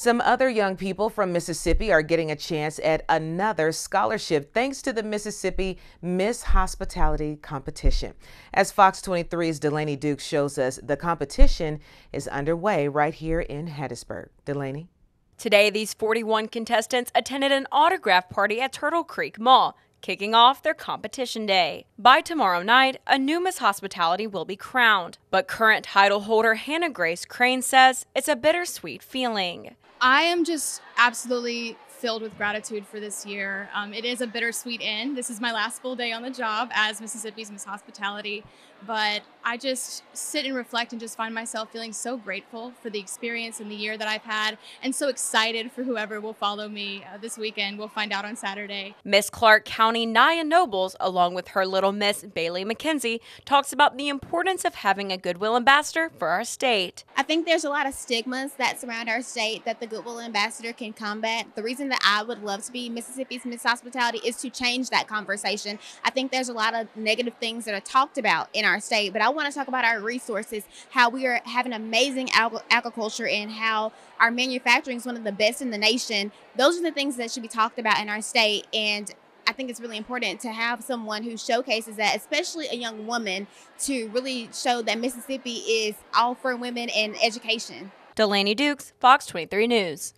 Some other young people from Mississippi are getting a chance at another scholarship thanks to the Mississippi Miss Hospitality competition. As Fox 23's Delaney Dukes shows us, the competition is underway right here in Hattiesburg. Delaney? Today, these 41 contestants attended an autograph party at Turtle Creek Mall kicking off their competition day. By tomorrow night, a new Miss Hospitality will be crowned, but current title holder Hannah Grace Crane says it's a bittersweet feeling. I am just absolutely filled with gratitude for this year. Um, it is a bittersweet end. This is my last full day on the job as Mississippi's Miss Hospitality, but I just sit and reflect and just find myself feeling so grateful for the experience and the year that I've had, and so excited for whoever will follow me uh, this weekend. We'll find out on Saturday. Miss Clarke County Nia Nobles, along with her little Miss Bailey McKenzie, talks about the importance of having a Goodwill ambassador for our state. I think there's a lot of stigmas that surround our state that the Goodwill ambassador can combat. The reason that I would love to be Mississippi's Miss Hospitality is to change that conversation. I think there's a lot of negative things that are talked about in our state, but I want to talk about our resources, how we are having amazing agriculture, and how our manufacturing is one of the best in the nation. Those are the things that should be talked about in our state. And I think it's really important to have someone who showcases that, especially a young woman, to really show that Mississippi is all for women and education. Delaney Dukes, Fox 23 News.